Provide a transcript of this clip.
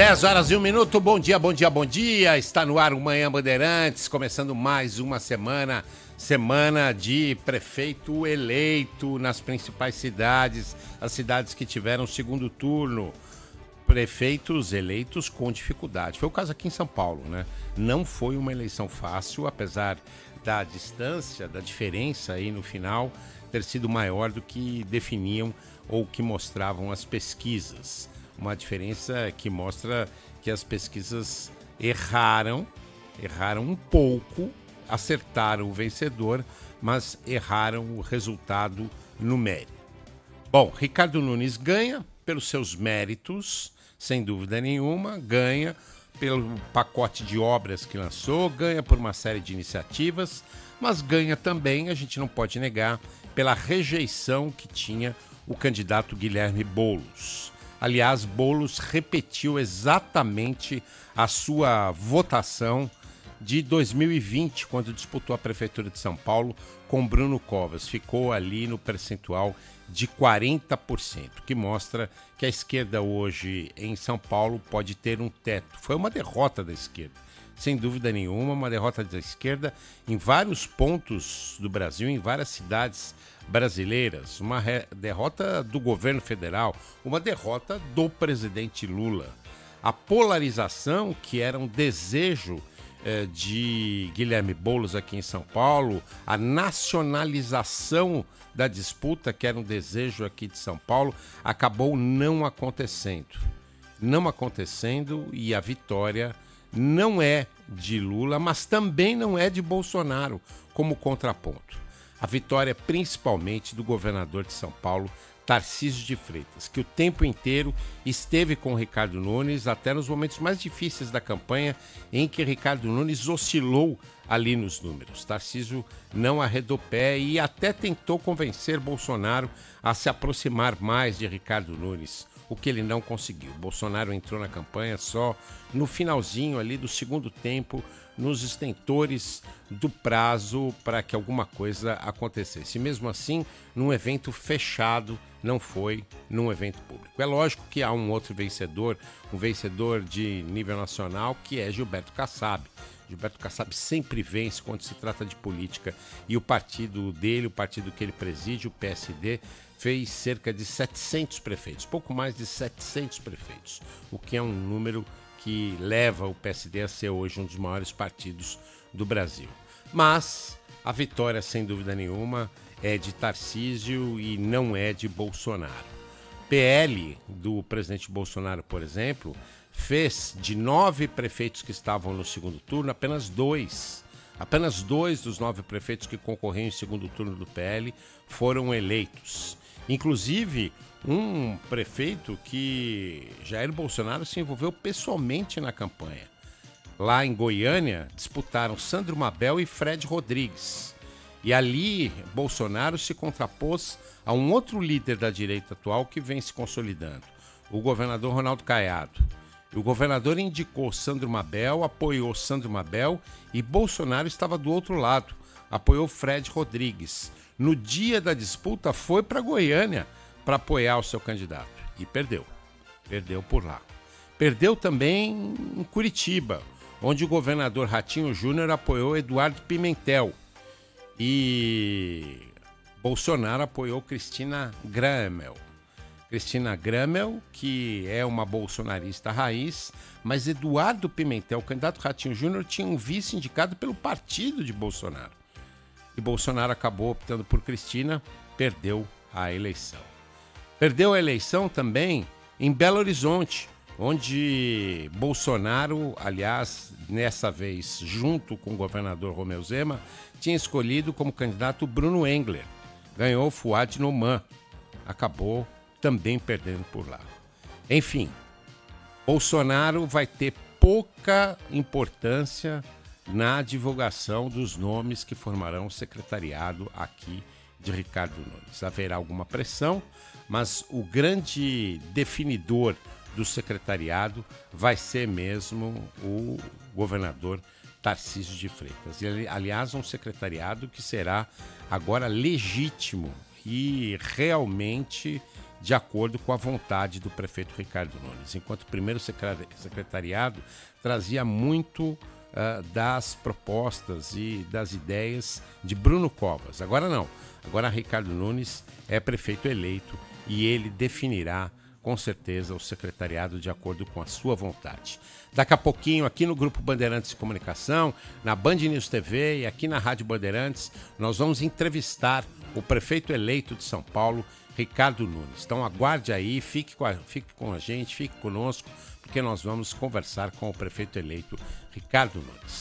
10 horas e um minuto, bom dia, bom dia, bom dia. Está no ar o Manhã Bandeirantes, começando mais uma semana, semana de prefeito eleito nas principais cidades, as cidades que tiveram segundo turno. Prefeitos eleitos com dificuldade. Foi o caso aqui em São Paulo, né? Não foi uma eleição fácil, apesar da distância, da diferença aí no final ter sido maior do que definiam ou que mostravam as pesquisas uma diferença que mostra que as pesquisas erraram, erraram um pouco, acertaram o vencedor, mas erraram o resultado numérico. Bom, Ricardo Nunes ganha pelos seus méritos, sem dúvida nenhuma, ganha pelo pacote de obras que lançou, ganha por uma série de iniciativas, mas ganha também, a gente não pode negar, pela rejeição que tinha o candidato Guilherme Boulos. Aliás, Bolos repetiu exatamente a sua votação de 2020, quando disputou a Prefeitura de São Paulo com Bruno Covas. Ficou ali no percentual de 40%, que mostra que a esquerda hoje em São Paulo pode ter um teto. Foi uma derrota da esquerda, sem dúvida nenhuma, uma derrota da esquerda em vários pontos do Brasil, em várias cidades brasileiras, uma derrota do governo federal, uma derrota do presidente Lula. A polarização, que era um desejo eh, de Guilherme Boulos aqui em São Paulo, a nacionalização da disputa, que era um desejo aqui de São Paulo, acabou não acontecendo. Não acontecendo e a vitória não é de Lula, mas também não é de Bolsonaro como contraponto a vitória principalmente do governador de São Paulo, Tarcísio de Freitas, que o tempo inteiro esteve com Ricardo Nunes, até nos momentos mais difíceis da campanha, em que Ricardo Nunes oscilou ali nos números. Tarcísio não arredou pé e até tentou convencer Bolsonaro a se aproximar mais de Ricardo Nunes, o que ele não conseguiu. Bolsonaro entrou na campanha só no finalzinho ali do segundo tempo, nos extentores do prazo para que alguma coisa acontecesse. Mesmo assim, num evento fechado, não foi num evento público. É lógico que há um outro vencedor, um vencedor de nível nacional, que é Gilberto Kassab. Gilberto Kassab sempre vence quando se trata de política e o partido dele, o partido que ele preside, o PSD, fez cerca de 700 prefeitos, pouco mais de 700 prefeitos, o que é um número que leva o PSD a ser hoje um dos maiores partidos do Brasil. Mas a vitória, sem dúvida nenhuma, é de Tarcísio e não é de Bolsonaro. PL do presidente Bolsonaro, por exemplo, fez de nove prefeitos que estavam no segundo turno, apenas dois. Apenas dois dos nove prefeitos que concorriam em segundo turno do PL foram eleitos. Inclusive, um prefeito que Jair Bolsonaro se envolveu pessoalmente na campanha. Lá em Goiânia, disputaram Sandro Mabel e Fred Rodrigues. E ali, Bolsonaro se contrapôs a um outro líder da direita atual que vem se consolidando, o governador Ronaldo Caiado. O governador indicou Sandro Mabel, apoiou Sandro Mabel e Bolsonaro estava do outro lado, apoiou Fred Rodrigues. No dia da disputa, foi para Goiânia para apoiar o seu candidato e perdeu. Perdeu por lá. Perdeu também em Curitiba, onde o governador Ratinho Júnior apoiou Eduardo Pimentel e Bolsonaro apoiou Cristina Gramel. Cristina Gramel, que é uma bolsonarista raiz, mas Eduardo Pimentel, o candidato Ratinho Júnior, tinha um vice indicado pelo partido de Bolsonaro. E Bolsonaro acabou optando por Cristina, perdeu a eleição. Perdeu a eleição também em Belo Horizonte, onde Bolsonaro, aliás, nessa vez junto com o governador Romeu Zema, tinha escolhido como candidato Bruno Engler. Ganhou Fuad Noman. Acabou também perdendo por lá. Enfim, Bolsonaro vai ter pouca importância na divulgação dos nomes que formarão o secretariado aqui de Ricardo Nunes. Haverá alguma pressão, mas o grande definidor do secretariado vai ser mesmo o governador Tarcísio de Freitas. E, aliás, um secretariado que será agora legítimo e realmente de acordo com a vontade do prefeito Ricardo Nunes. Enquanto o primeiro secretariado trazia muito uh, das propostas e das ideias de Bruno Covas. Agora não. Agora Ricardo Nunes é prefeito eleito e ele definirá com certeza o secretariado de acordo com a sua vontade. Daqui a pouquinho, aqui no Grupo Bandeirantes de Comunicação, na Band News TV e aqui na Rádio Bandeirantes, nós vamos entrevistar o prefeito eleito de São Paulo, Ricardo Nunes. Então aguarde aí, fique com a, fique com a gente, fique conosco, porque nós vamos conversar com o prefeito eleito, Ricardo Nunes.